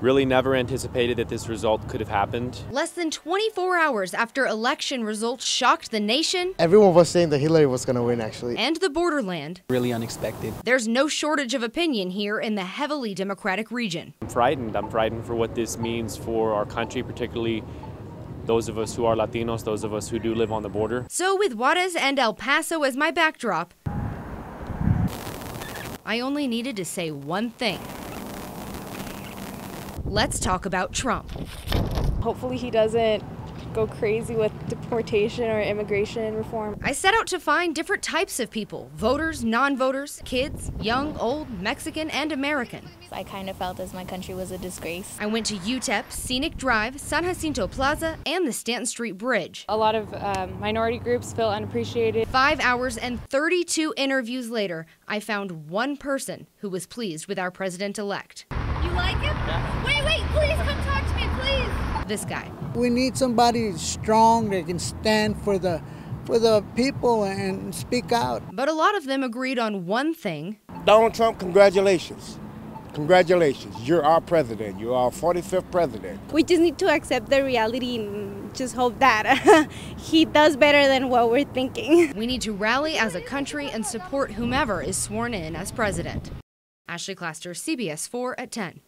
really never anticipated that this result could have happened. Less than 24 hours after election results shocked the nation. Everyone was saying that Hillary was going to win, actually. And the borderland. Really unexpected. There's no shortage of opinion here in the heavily Democratic region. I'm frightened. I'm frightened for what this means for our country, particularly those of us who are Latinos, those of us who do live on the border. So, with Juarez and El Paso as my backdrop, I only needed to say one thing. Let's talk about Trump. Hopefully, he doesn't go crazy with deportation or immigration reform. I set out to find different types of people voters, non voters, kids, young, old, Mexican, and American. I kind of felt as my country was a disgrace. I went to UTEP, Scenic Drive, San Jacinto Plaza, and the Stanton Street Bridge. A lot of um, minority groups feel unappreciated. Five hours and 32 interviews later, I found one person who was pleased with our president elect. You like him? Yeah. Wait, wait, please come talk to me, please. This guy. We need somebody strong that can stand for the for the people and speak out. But a lot of them agreed on one thing. Donald Trump, congratulations. Congratulations. You're our president. You're our 45th president. We just need to accept the reality and just hope that he does better than what we're thinking. We need to rally as a country and support whomever is sworn in as president. Ashley Claster, CBS 4 at 10.